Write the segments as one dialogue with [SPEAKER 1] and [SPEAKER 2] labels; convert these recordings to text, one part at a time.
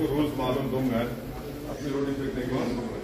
[SPEAKER 1] rules معلوم دوں گا اپنی روڈیز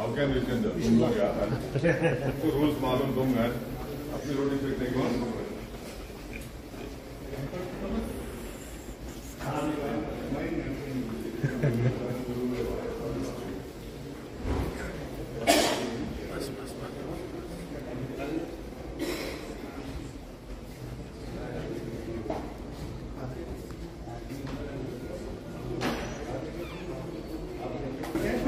[SPEAKER 1] افغان معلوم دوں گا